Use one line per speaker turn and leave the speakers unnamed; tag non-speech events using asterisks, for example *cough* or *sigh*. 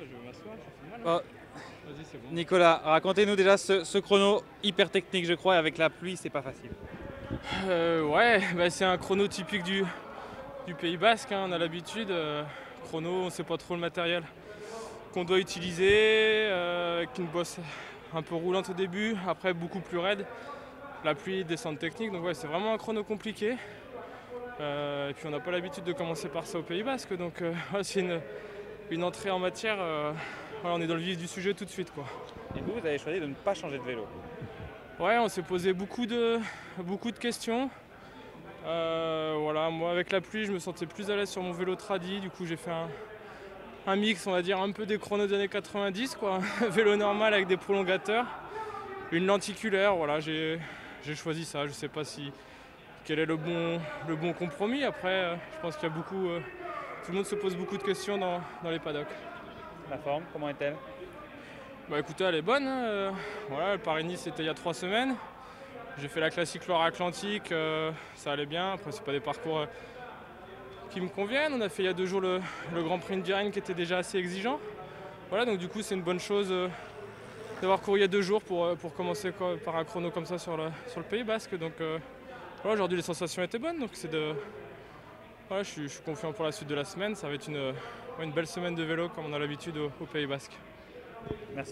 je vais m'asseoir, ça fait mal.
Oh,
Vas-y, c'est bon.
Nicolas, racontez-nous déjà ce, ce chrono hyper technique, je crois, et avec la pluie, c'est pas facile.
Euh, ouais, bah, c'est un chrono typique du, du Pays Basque, hein, on a l'habitude. euh, chrono, on sait pas trop le matériel qu'on doit utiliser, euh, avec une bosse un peu roulante au début, après beaucoup plus raide. La pluie, descente technique, donc ouais, c'est vraiment un chrono compliqué. Euh, et puis on n'a pas l'habitude de commencer par ça au Pays Basque, donc euh, *laughs* c'est une, une entrée en matière. euh, voilà, on est dans le vif du sujet tout de suite. quoi.
Et vous, vous avez choisi de ne pas changer de vélo.
Ouais, on s'est posé beaucoup de, beaucoup de questions. Euh, voilà, moi avec la pluie, je me sentais plus à l'aise sur mon vélo tradi. Du coup, j'ai fait un, un mix, on va dire, un peu des chronos des années 90, quoi. *laughs* Vélo normal avec des prolongateurs, une lenticulaire. Voilà, j'ai j'ai choisi ça. Je sais pas si quel est le bon, le bon compromis. Après, euh, je pense qu'il y a beaucoup, euh, tout le monde se pose beaucoup de questions dans, dans les paddocks.
La forme, comment est-elle?
Bah écoutez, elle est bonne. hein, euh, voilà, le Paris-Nice c'était il y a trois semaines. J'ai fait la classique Loire-Atlantique, euh, ça allait bien. Après, c'est pas des parcours euh, qui me conviennent. On a fait il y a deux jours le, le Grand Prix de Virène qui était déjà assez exigeant. Voilà, donc du coup, c'est une bonne chose d'avoir couru il y a deux jours pour, pour commencer quoi, par un chrono comme ça sur le, sur le Pays Basque. Donc voilà, aujourd'hui, les sensations étaient bonnes. Donc c'est de. Voilà, je suis, confiant pour la suite de la semaine. Ça va être une, belle semaine de vélo comme on a l'habitude au Pays Basque.
Merci.